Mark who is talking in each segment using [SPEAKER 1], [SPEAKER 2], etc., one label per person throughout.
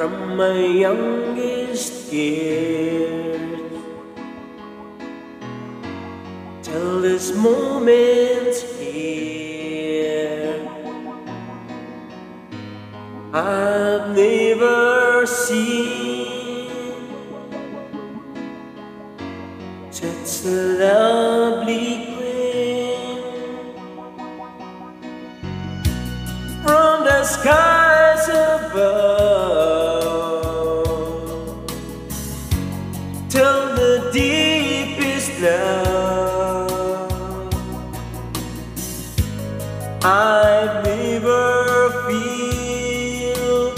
[SPEAKER 1] from my youngest years till this moment here. I've never seen such a lovely queen from the skies above till the deepest love I've never feel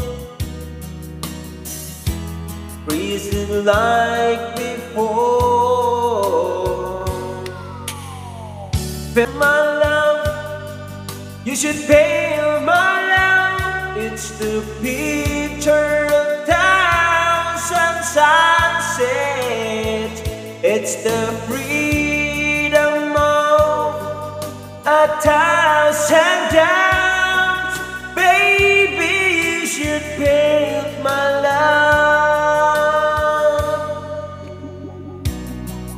[SPEAKER 1] freezing like before. Feel my love, you should feel my love. It's the picture It's the freedom of a thousand times. Baby, you should feel my love.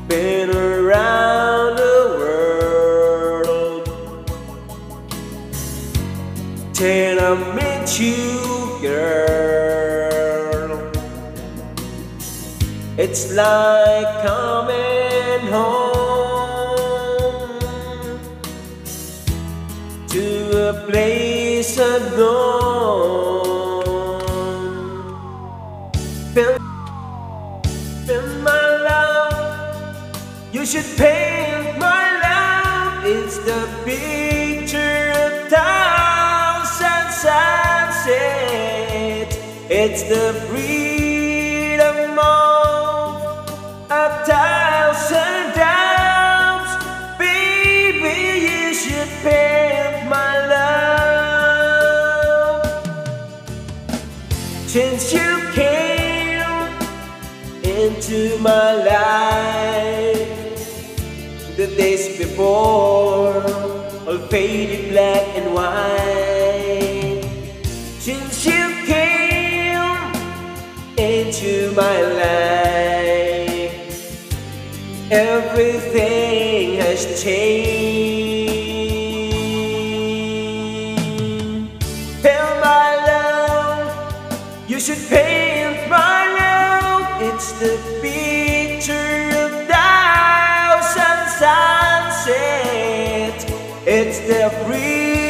[SPEAKER 1] Been around the world till I met you, girl. It's like coming home to a place. Feel, feel my love. You should paint my love. It's the picture of thousand sunsets. It's the freedom into my life, the days before all faded black and white. Since you came into my life, everything has changed. Feel my love, you should. It's the picture of thousand sunsets. It's the freedom